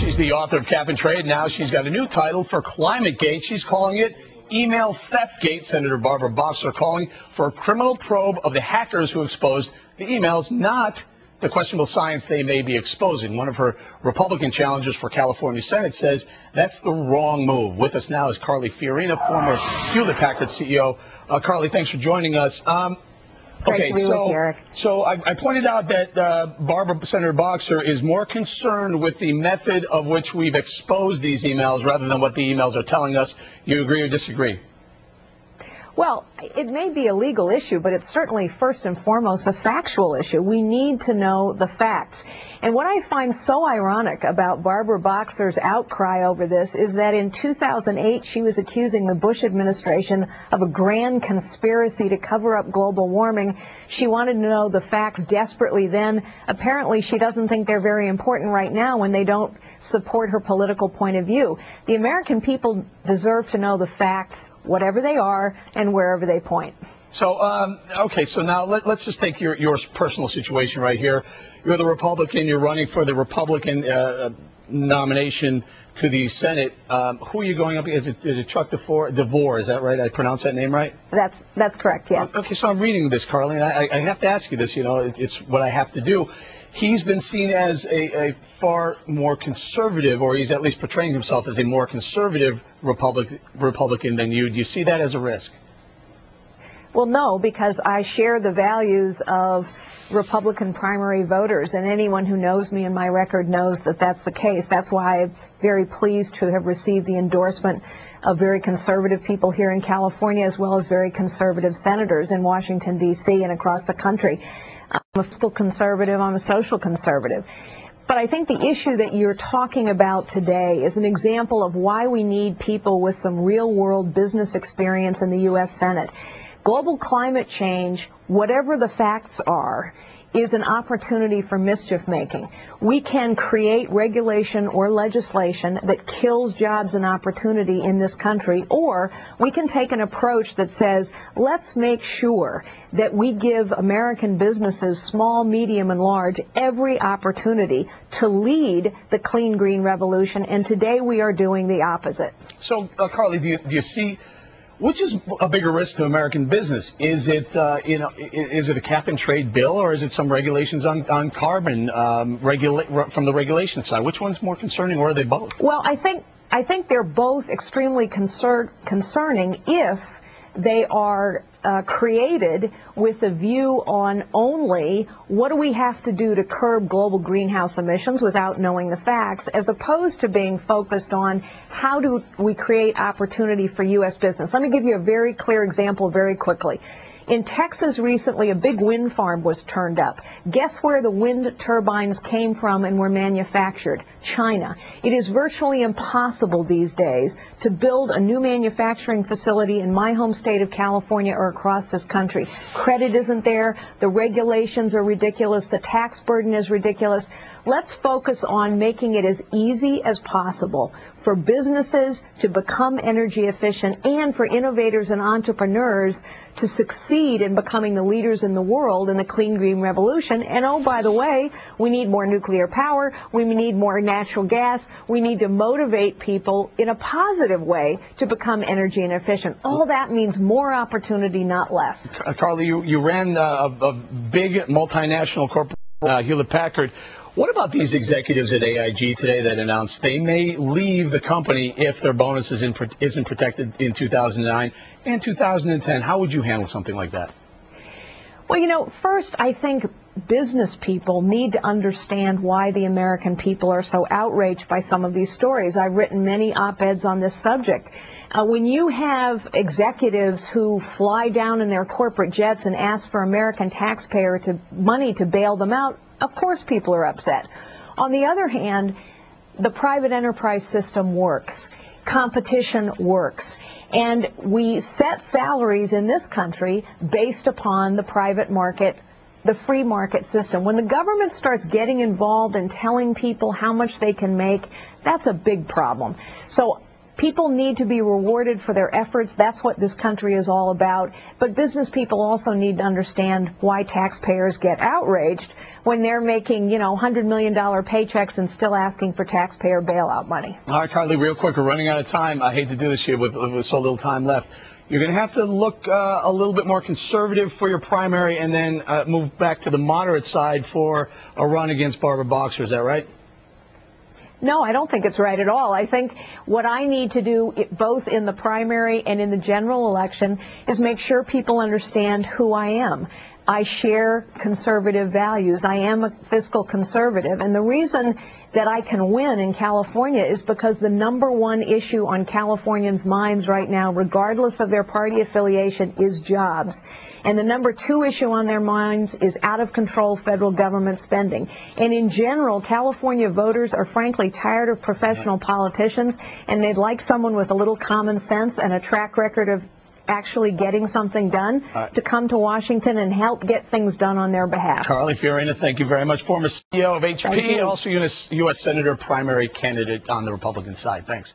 She's the author of Cap and Trade. Now she's got a new title for Climate Gate. She's calling it Email Theft Gate. Senator Barbara Boxer calling for a criminal probe of the hackers who exposed the emails, not the questionable science they may be exposing. One of her Republican challengers for California Senate says that's the wrong move. With us now is Carly Fiorina, former Hewlett Packard CEO. Uh, Carly, thanks for joining us. Um, Okay, so so I, I, pointed out that uh, Barbara Senator Boxer is more concerned with the method of which we've exposed these emails rather than what the emails are telling us. You agree or disagree? Well, it may be a legal issue, but it's certainly first and foremost a factual issue. We need to know the facts. And what I find so ironic about Barbara Boxer's outcry over this is that in 2008 she was accusing the Bush administration of a grand conspiracy to cover up global warming. She wanted to know the facts desperately then. Apparently she doesn't think they're very important right now when they don't support her political point of view. The American people deserve to know the facts, whatever they are, and wherever they point. So, um, okay, so now let, us just take your, your personal situation right here. You're the Republican, you're running for the Republican uh, nomination to the Senate. Um, who are you going up against? Is it, is it Chuck DeVore, DeVore? Is that right? I pronounced that name right? That's that's correct, yes. Okay, so I'm reading this, Carly, and I, I have to ask you this. You know, it, it's what I have to do. He's been seen as a, a, far more conservative, or he's at least portraying himself as a more conservative Republic, Republican than you. Do you see that as a risk? Well, no, because I share the values of Republican primary voters, and anyone who knows me and my record knows that that's the case. That's why I'm very pleased to have received the endorsement of very conservative people here in California, as well as very conservative senators in Washington, D.C. and across the country. I'm a fiscal conservative, I'm a social conservative. But I think the issue that you're talking about today is an example of why we need people with some real world business experience in the U.S. Senate. Global climate change, whatever the facts are, is an opportunity for mischief making. We can create regulation or legislation that kills jobs and opportunity in this country, or we can take an approach that says, let's make sure that we give American businesses, small, medium, and large, every opportunity to lead the clean green revolution, and today we are doing the opposite. So, uh, Carly, do you, do you see which is a bigger risk to American business? Is it, uh, you know, is it a cap and trade bill, or is it some regulations on, on carbon um, from the regulation side? Which one's more concerning, or are they both? Well, I think I think they're both extremely concern- concerning if they are uh, created with a view on only what do we have to do to curb global greenhouse emissions without knowing the facts, as opposed to being focused on how do we create opportunity for U.S. business. Let me give you a very clear example very quickly. In Texas recently, a big wind farm was turned up. Guess where the wind turbines came from and were manufactured? China. It is virtually impossible these days to build a new manufacturing facility in my home state of California or across this country. Credit isn't there. The regulations are ridiculous. The tax burden is ridiculous. Let's focus on making it as easy as possible for businesses to become energy efficient and for innovators and entrepreneurs to succeed in becoming the leaders in the world in the clean green revolution. And oh, by the way, we need more nuclear power. We need more natural gas. We need to motivate people in a positive way to become energy efficient. All that means more opportunity, not less. Carly, you, you ran uh, a, a big multinational corporation, uh, Hewlett Packard. What about these executives at AIG today that announced they may leave the company if their bonus isn't, isn't protected in 2009 and 2010? How would you handle something like that? Well, you know, first, I think business people need to understand why the American people are so outraged by some of these stories. I've written many op-eds on this subject. Uh, when you have executives who fly down in their corporate jets and ask for American taxpayer to, money to bail them out, of course people are upset. On the other hand, the private enterprise system works. Competition works. And we set salaries in this country based upon the private market the free market system. When the government starts getting involved and telling people how much they can make, that's a big problem. So People need to be rewarded for their efforts. That's what this country is all about. But business people also need to understand why taxpayers get outraged when they're making, you know, $100 million paychecks and still asking for taxpayer bailout money. All right, Carly, real quick, we're running out of time. I hate to do this here with, with so little time left. You're going to have to look uh, a little bit more conservative for your primary and then uh, move back to the moderate side for a run against Barbara Boxer. Is that right? No, I don't think it's right at all. I think what I need to do, both in the primary and in the general election, is make sure people understand who I am. I share conservative values. I am a fiscal conservative. And the reason that I can win in California is because the number one issue on Californians' minds right now, regardless of their party affiliation, is jobs. And the number two issue on their minds is out of control federal government spending. And in general, California voters are frankly tired of professional politicians and they'd like someone with a little common sense and a track record of actually getting something done uh, right. to come to Washington and help get things done on their behalf. Carly Fiorina, thank you very much. Former CEO of HP, also U.S. Senator primary candidate on the Republican side. Thanks.